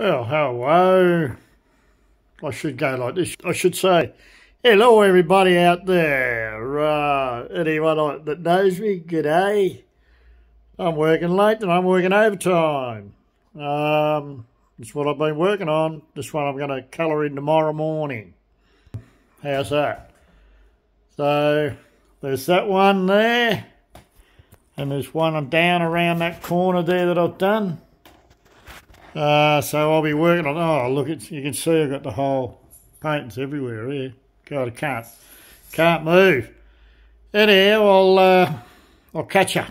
Well, hello. I should go like this. I should say, hello everybody out there. Uh, anyone that knows me, g'day. I'm working late and I'm working overtime. Um, that's what I've been working on. This one I'm going to colour in tomorrow morning. How's that? So, there's that one there. And there's one down around that corner there that I've done. Uh, so I'll be working on, oh look, it's, you can see I've got the whole paintings everywhere here. God, I can't, can't move. Anyhow, I'll, uh, I'll catch you.